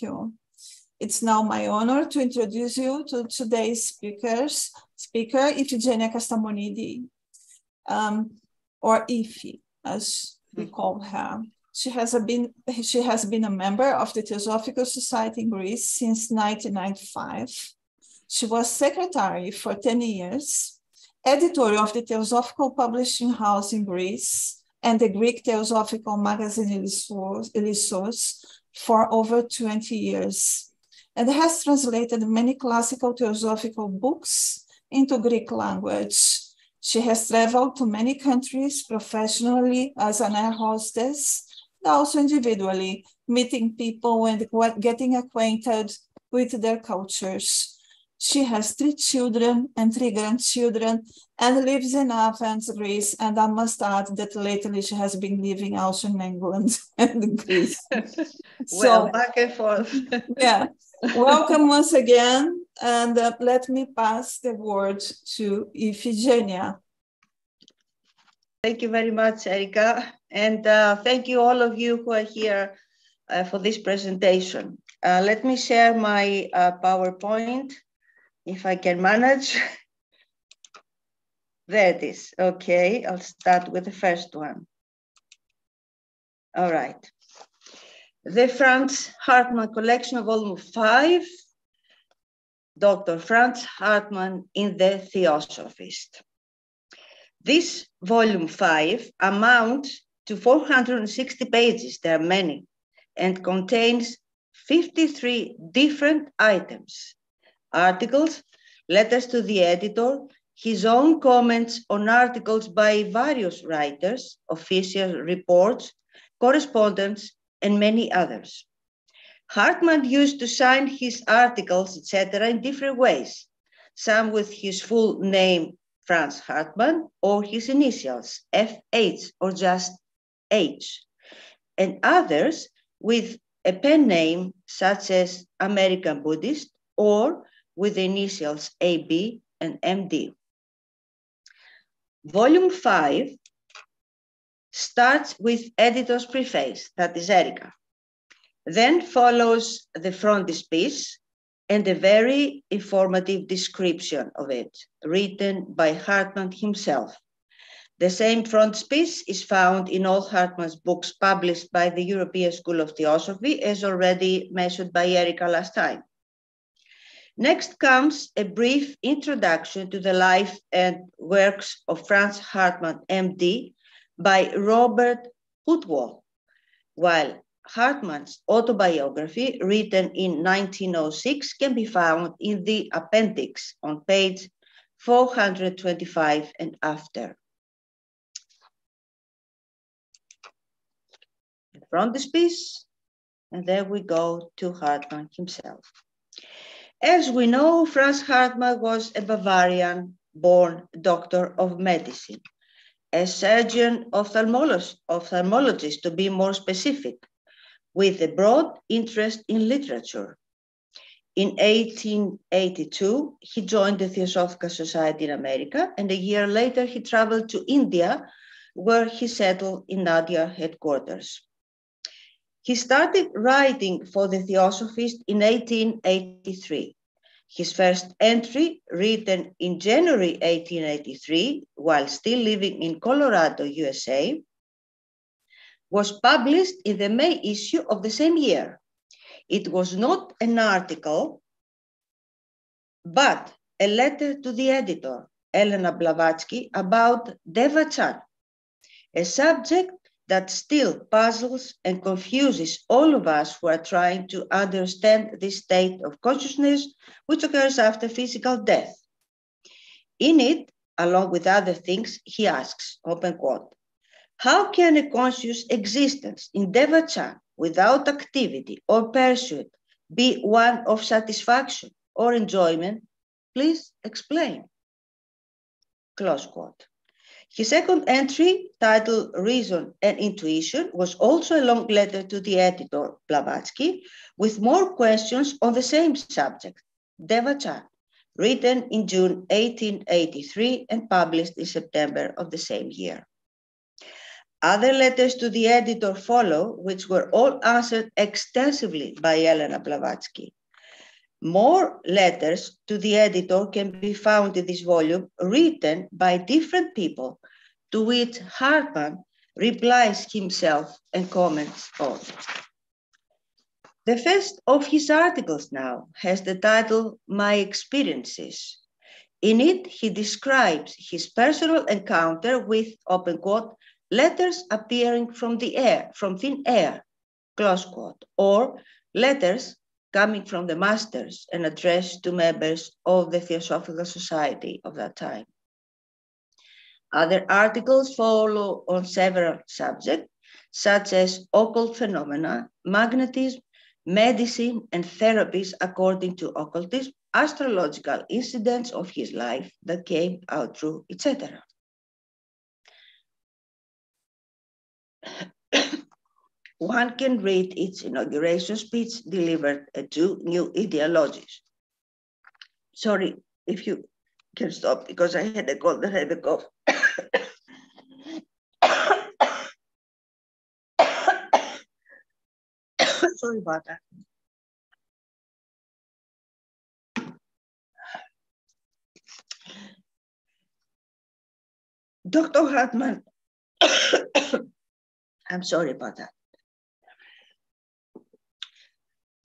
you. It's now my honor to introduce you to today's speakers, speaker, Ifigenia Castamonidi, um, or Ifi, as we mm. call her. She has, been, she has been a member of the Theosophical Society in Greece since 1995. She was secretary for 10 years, editor of the Theosophical Publishing House in Greece and the Greek Theosophical magazine Ilissos for over 20 years, and has translated many classical theosophical books into Greek language. She has traveled to many countries professionally as an air hostess, also individually, meeting people and getting acquainted with their cultures. She has three children and three grandchildren and lives in Athens, Greece. And I must add that lately she has been living also in England and Greece. well, so, back and forth. yeah. Welcome once again. And uh, let me pass the word to Iphigenia. Thank you very much, Erika. And uh, thank you all of you who are here uh, for this presentation. Uh, let me share my uh, PowerPoint if I can manage. there it is. Okay, I'll start with the first one. All right. The Franz Hartmann collection, volume five, Dr. Franz Hartmann in the Theosophist. This volume five amounts to 460 pages, there are many, and contains 53 different items articles, letters to the editor, his own comments on articles by various writers, official reports, correspondence, and many others. Hartmann used to sign his articles, etc., in different ways, some with his full name, Franz Hartmann, or his initials, FH, or just H, and others with a pen name such as American Buddhist or with the initials AB and MD. Volume 5 starts with editor's preface, that is Erika. Then follows the frontispiece and a very informative description of it, written by Hartmann himself. The same frontispiece is found in all Hartmann's books published by the European School of Theosophy, as already mentioned by Erika last time. Next comes a brief introduction to the life and works of Franz Hartmann, MD, by Robert Hütwohl, while Hartmann's autobiography, written in 1906, can be found in the appendix on page 425 and after. The frontispiece, and there we go to Hartmann himself. As we know, Franz Hartmann was a Bavarian born doctor of medicine, a surgeon ophthalmologist, to be more specific, with a broad interest in literature. In 1882, he joined the Theosophical Society in America, and a year later, he traveled to India, where he settled in Adyar headquarters. He started writing for the Theosophist in 1883. His first entry, written in January 1883, while still living in Colorado, USA, was published in the May issue of the same year. It was not an article, but a letter to the editor, Elena Blavatsky, about Devachan, a subject that still puzzles and confuses all of us who are trying to understand this state of consciousness which occurs after physical death. In it, along with other things, he asks, open quote, how can a conscious existence in Devachan without activity or pursuit be one of satisfaction or enjoyment? Please explain. Close quote. His second entry, titled Reason and Intuition, was also a long letter to the editor, Blavatsky, with more questions on the same subject, Devachan, written in June 1883 and published in September of the same year. Other letters to the editor follow, which were all answered extensively by Elena Blavatsky. More letters to the editor can be found in this volume written by different people, to which Hartmann replies himself and comments on. The first of his articles now has the title My Experiences. In it, he describes his personal encounter with, open quote, letters appearing from the air, from thin air, close quote, or letters coming from the masters and addressed to members of the Theosophical Society of that time. Other articles follow on several subjects, such as occult phenomena, magnetism, medicine, and therapies according to occultism, astrological incidents of his life that came out true, etc. One can read its inauguration speech delivered two new ideologies. Sorry if you can stop because I had a cold and had a cough. Sorry about that. Dr. Hartmann, I'm sorry about that.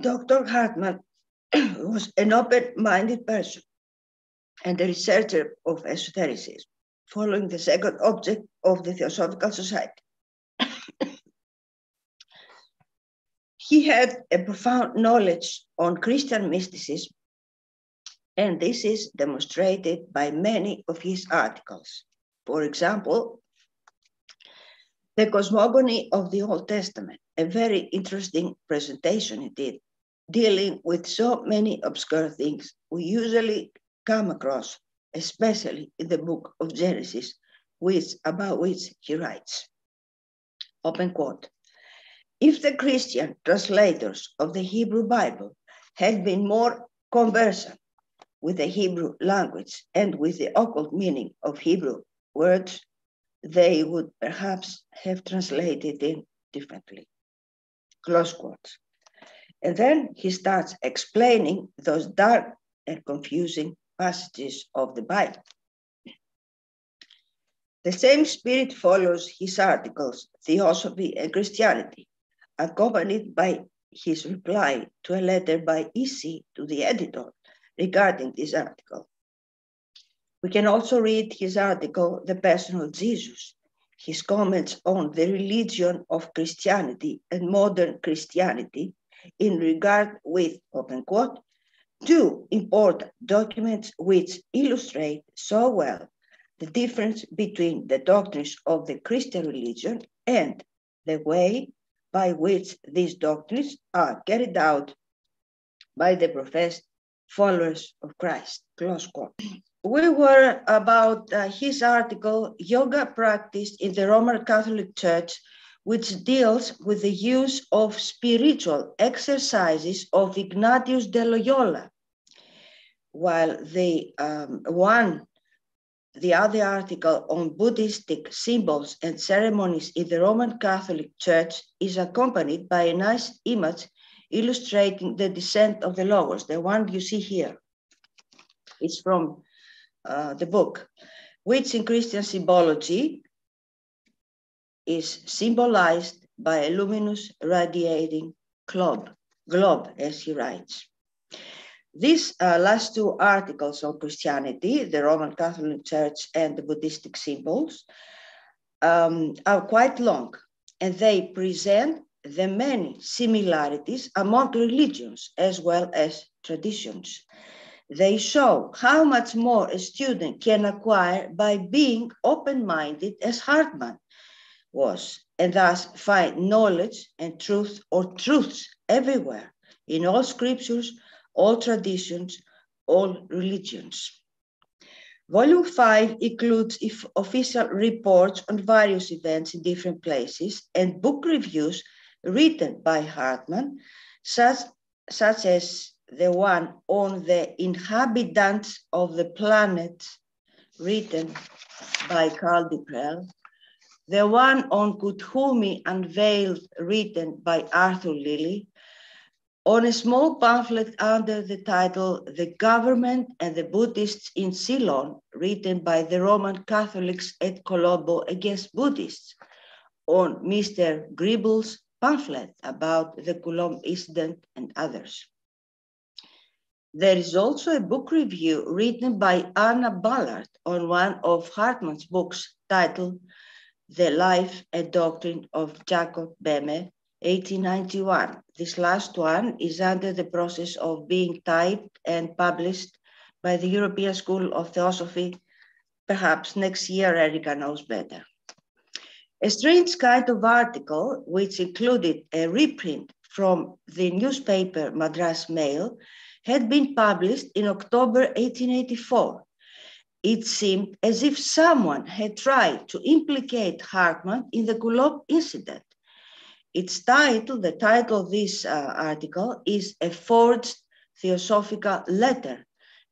Dr. Hartmann was an open-minded person and a researcher of esotericism, following the second object of the Theosophical Society. he had a profound knowledge on Christian mysticism, and this is demonstrated by many of his articles. For example, the cosmogony of the Old Testament, a very interesting presentation indeed, dealing with so many obscure things we usually come across, especially in the book of Genesis, which, about which he writes. Open quote. If the Christian translators of the Hebrew Bible had been more conversant with the Hebrew language and with the occult meaning of Hebrew words, they would perhaps have translated it differently. Close quotes. And then he starts explaining those dark and confusing passages of the Bible. The same spirit follows his articles, Theosophy and Christianity, accompanied by his reply to a letter by EC to the editor regarding this article. We can also read his article, The Personal Jesus, his comments on the religion of Christianity and modern Christianity in regard with, open quote, two important documents which illustrate so well the difference between the doctrines of the Christian religion and the way by which these doctrines are carried out by the professed followers of Christ, close quote. We were about uh, his article, Yoga Practiced in the Roman Catholic Church which deals with the use of spiritual exercises of Ignatius de Loyola, while the um, one, the other article on Buddhistic symbols and ceremonies in the Roman Catholic Church is accompanied by a nice image illustrating the descent of the Logos, the one you see here. It's from uh, the book, which in Christian symbology is symbolized by a luminous radiating globe, globe as he writes. These uh, last two articles on Christianity, the Roman Catholic Church and the Buddhistic symbols, um, are quite long and they present the many similarities among religions as well as traditions. They show how much more a student can acquire by being open minded as Hartmann was, and thus find knowledge and truth or truths everywhere in all scriptures, all traditions, all religions. Volume 5 includes official reports on various events in different places and book reviews written by Hartmann, such, such as the one on the inhabitants of the planet, written by Carl du Prel, the one on Koot Hoomi unveiled, written by Arthur Lillie, on a small pamphlet under the title The Government and the Buddhists in Ceylon, written by the Roman Catholics at Colombo against Buddhists, on Mr. Gribble's pamphlet about the Coulomb incident and others. There is also a book review written by Anna Ballard on one of Hartmann's books titled The Life and Doctrine of Jacob Boehme, 1891. This last one is under the process of being typed and published by the European School of Theosophy. Perhaps next year Erika knows better. A strange kind of article, which included a reprint from the newspaper Madras Mail, had been published in October 1884. It seemed as if someone had tried to implicate Hartmann in the Coulomb incident its title, the title of this uh, article is A Forged Theosophical Letter.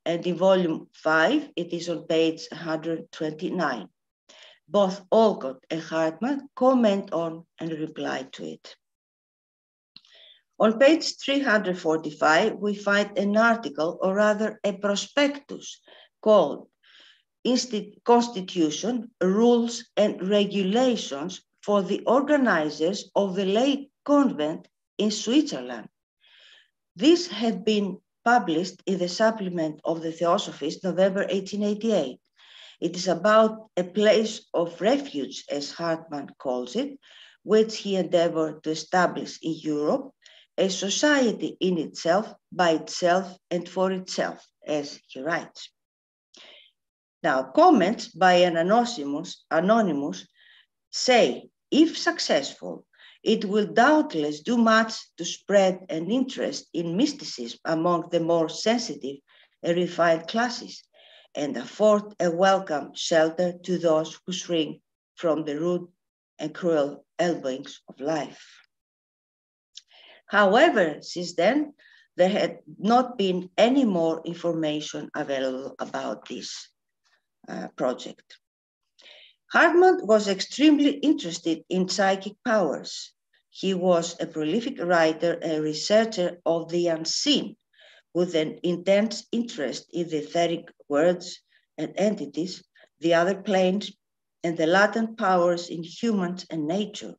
And in volume five, it is on page 129. Both Olcott and Hartmann comment on and reply to it. On page 345, we find an article, or rather a prospectus, called Constitution, Rules and Regulations for the organizers of the lay convent in Switzerland. This had been published in the supplement of the Theosophist, November 1888. It is about a place of refuge, as Hartmann calls it, which he endeavored to establish in Europe, a society in itself, by itself, and for itself, as he writes. Now, comments by an anonymous, anonymous say if successful, it will doubtless do much to spread an interest in mysticism among the more sensitive and refined classes and afford a welcome shelter to those who shrink from the rude and cruel elbowings of life. However, since then, there had not been any more information available about this uh, project. Hartmann was extremely interested in psychic powers. He was a prolific writer and researcher of the unseen, with an intense interest in the etheric worlds and entities, the other planes, and the latent powers in humans and nature,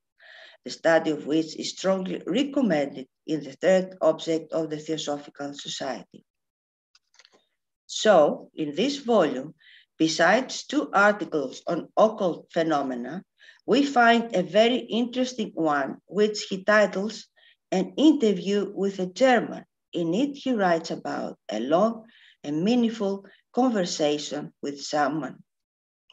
the study of which is strongly recommended in the third object of the Theosophical Society. So, in this volume, Besides two articles on occult phenomena, we find a very interesting one, which he titles An Interview with a German. In it, he writes about a long and meaningful conversation with someone,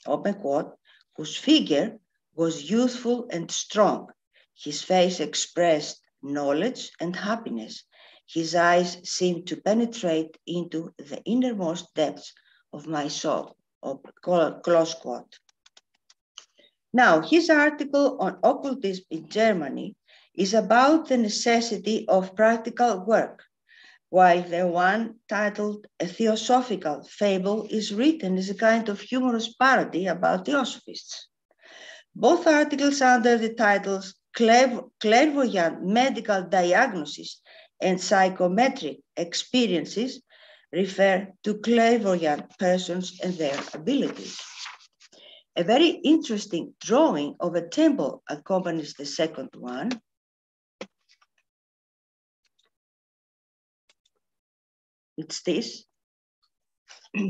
open quote, whose figure was youthful and strong. His face expressed knowledge and happiness. His eyes seemed to penetrate into the innermost depths of my soul close quote. Now, his article on occultism in Germany is about the necessity of practical work, while the one titled A Theosophical Fable is written as a kind of humorous parody about theosophists. Both articles under the titles Clairvoyant Medical Diagnosis and Psychometric Experiences refer to clairvoyant persons and their abilities. A very interesting drawing of a temple accompanies the second one. It's this.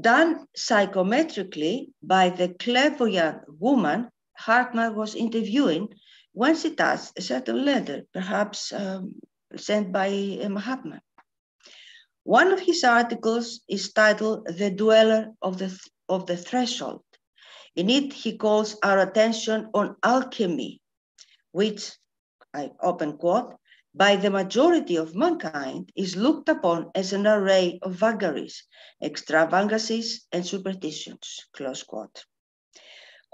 Done psychometrically by the clairvoyant woman Hartmann was interviewing when she touched a certain letter, perhaps um, sent by Mahatma. One of his articles is titled The Dweller of the, of the Threshold. In it, he calls our attention on alchemy, which, I open quote, by the majority of mankind is looked upon as an array of vagaries, extravagancies, and superstitions, close quote.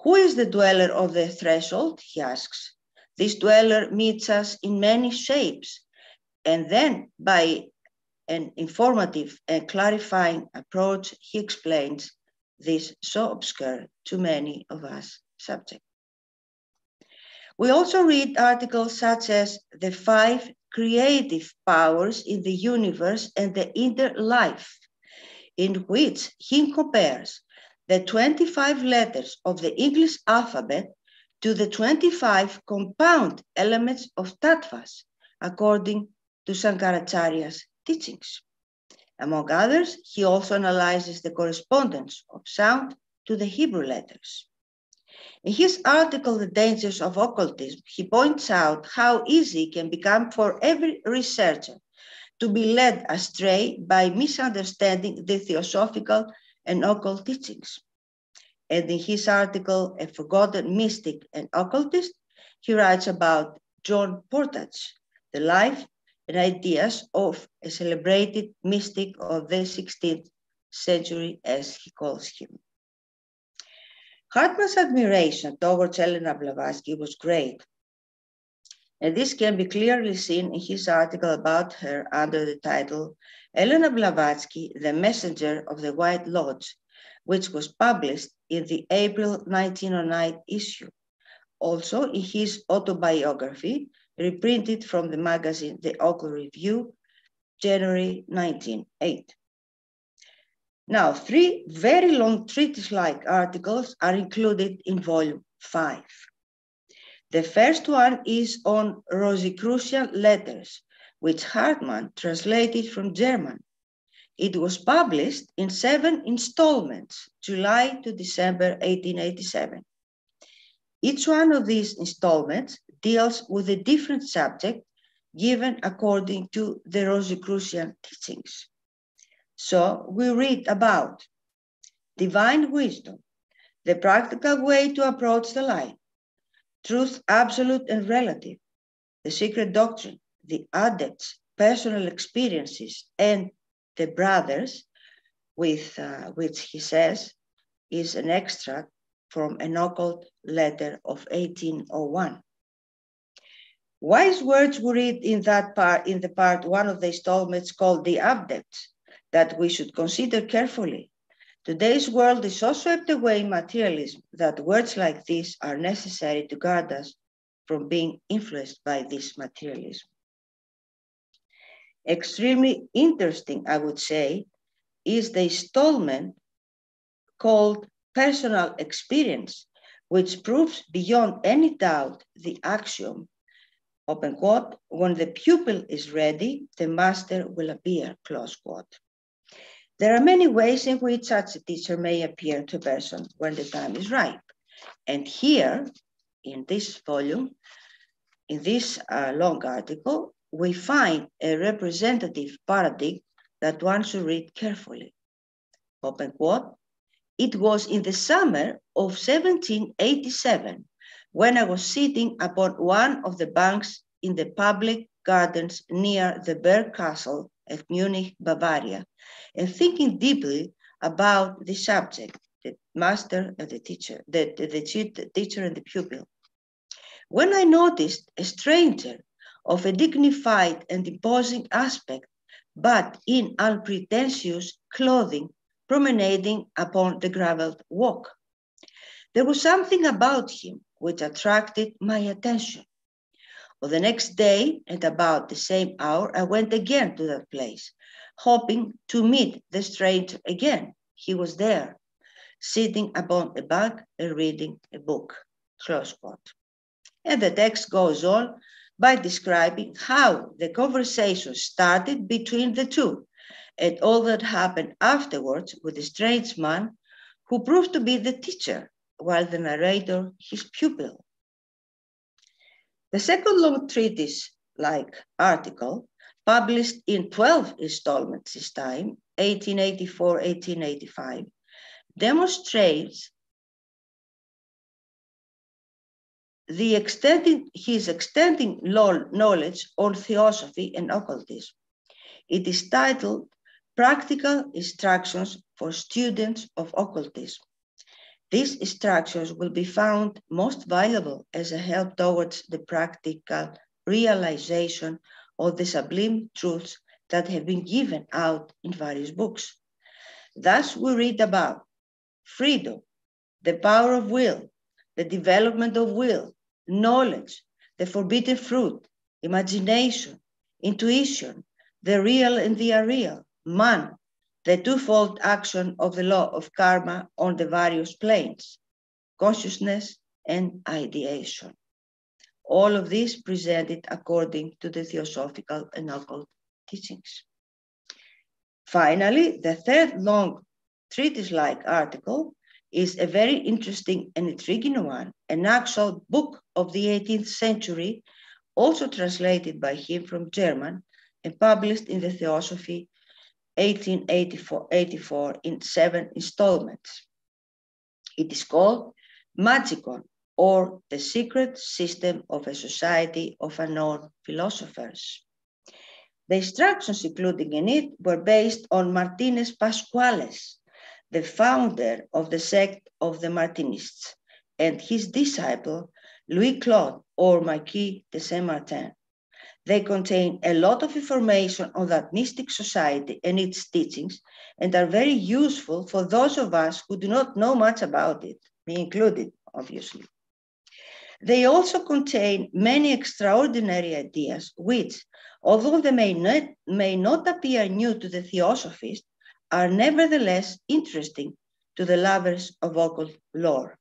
Who is the dweller of the threshold, he asks. This dweller meets us in many shapes, and then by an informative and clarifying approach, he explains this so obscure to many of us subject. We also read articles such as The Five Creative Powers in the Universe and the Inner Life, in which he compares the 25 letters of the English alphabet to the 25 compound elements of tattvas, according to Shankaracharya's teachings. Among others, he also analyzes the correspondence of sound to the Hebrew letters. In his article, The Dangers of Occultism, he points out how easy it can become for every researcher to be led astray by misunderstanding the theosophical and occult teachings. And in his article, A Forgotten Mystic and Occultist, he writes about John Pordage, the life ideas of a celebrated mystic of the 16th century, as he calls him. Hartmann's admiration towards Elena Blavatsky was great, and this can be clearly seen in his article about her under the title Elena Blavatsky, the Messenger of the White Lodge, which was published in the April 1909 issue. Also, in his autobiography, reprinted from the magazine The Occult Review, January 1908. Now, three very long treatise-like articles are included in volume five. The first one is on Rosicrucian letters, which Hartmann translated from German. It was published in seven installments, July to December 1887. Each one of these installments deals with a different subject given according to the Rosicrucian teachings. So we read about divine wisdom, the practical way to approach the light, truth absolute and relative, the secret doctrine, the adepts, personal experiences, and the brothers, with uh, which he says is an extract from an occult letter of 1801. Wise words we read in that part, in the part one of the installments called the adepts, that we should consider carefully. Today's world is so swept away in materialism that words like this are necessary to guard us from being influenced by this materialism. Extremely interesting, I would say, is the installment called personal experience, which proves beyond any doubt the axiom open quote, when the pupil is ready, the master will appear, close quote. There are many ways in which such a teacher may appear to a person when the time is ripe. And here, in this volume, in this uh, long article, we find a representative paradigm that one should read carefully. Open quote. It was in the summer of 1787 when I was sitting upon one of the banks in the public gardens near the Berg Castle at Munich, Bavaria, and thinking deeply about the subject, the master and the teacher, the, the, the teacher and the pupil. When I noticed a stranger of a dignified and imposing aspect, but in unpretentious clothing, promenading upon the graveled walk. There was something about him which attracted my attention. Well, the next day, at about the same hour, I went again to that place, hoping to meet the stranger again. He was there, sitting upon a bank and reading a book. Close quote. And the text goes on by describing how the conversation started between the two and all that happened afterwards with the strange man who proved to be the teacher while the narrator his pupil. The second long treatise like article, published in 12 installments this time, 1884 1885, demonstrates the extending, his extending knowledge on theosophy and occultism. It is titled Practical Instructions for Students of Occultism. These instructions will be found most valuable as a help towards the practical realization of the sublime truths that have been given out in various books. Thus, we read about freedom, the power of will, the development of will, knowledge, the forbidden fruit, imagination, intuition, the real and the unreal, man, the twofold action of the law of karma on the various planes, consciousness and ideation. All of this presented according to the theosophical and occult teachings. Finally, the third long treatise-like article is a very interesting and intriguing one, an actual book of the 18th century, also translated by him from German and published in the Theosophy 1884 in seven installments. It is called Magicon, or The Secret System of a Society of Unknown Philosophers. The instructions included in it were based on Martinez Pasqually, the founder of the sect of the Martinists, and his disciple, Louis Claude or Marquis de Saint Martin. They contain a lot of information on that mystic society and its teachings and are very useful for those of us who do not know much about it, me included, obviously. They also contain many extraordinary ideas which, although they may not, may not appear new to the theosophist, are nevertheless interesting to the lovers of occult lore.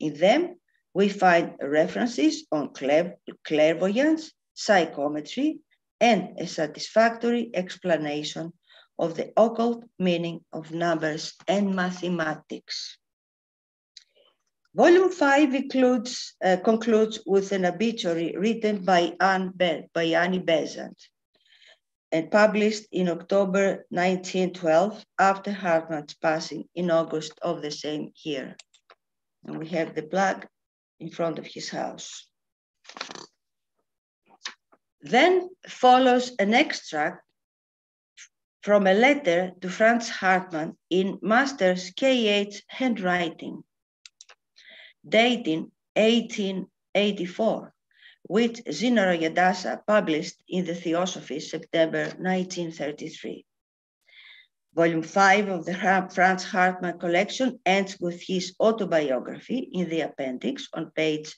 In them, we find references on clair clairvoyance, psychometry, and a satisfactory explanation of the occult meaning of numbers and mathematics. Volume 5 includes, uh, concludes with an obituary written by, Anne Be by Annie Besant and published in October 1912 after Hartmann's passing in August of the same year. And we have the plaque in front of his house. Then follows an extract from a letter to Franz Hartmann in Master's K.H. handwriting, dating 1884 which Zinara published in the Theosophy, September 1933. Volume 5 of the Franz Hartmann collection ends with his autobiography in the appendix on page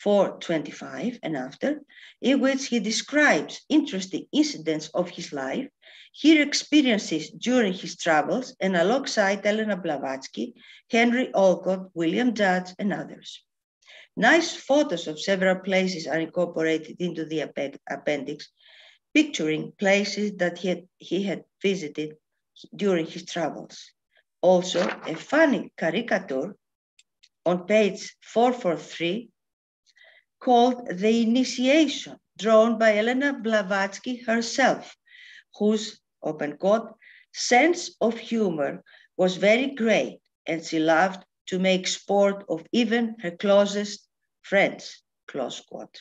425 and after, in which he describes interesting incidents of his life, his experiences during his travels, and alongside Elena Blavatsky, Henry Olcott, William Judge, and others. Nice photos of several places are incorporated into the appendix, picturing places that he had, he had visited during his travels. Also, a funny caricature on page 443 called The Initiation, drawn by Elena Blavatsky herself, whose, open quote, sense of humor was very great and she loved to make sport of even her closest friends, close quote.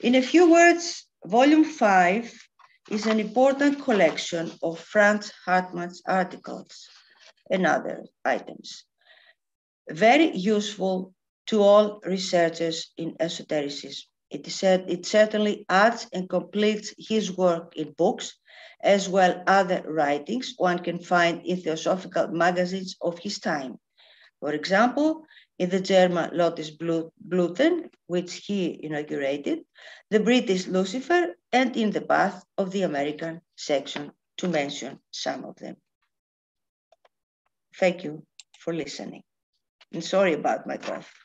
In a few words, volume five is an important collection of Franz Hartmann's articles and other items. Very useful to all researchers in esotericism. It, is, it certainly adds and completes his work in books, as well as other writings one can find in theosophical magazines of his time. For example, in the German Lotus Blüten, which he inaugurated, the British Lucifer, and in the path of the American section, to mention some of them. Thank you for listening. And sorry about my cough.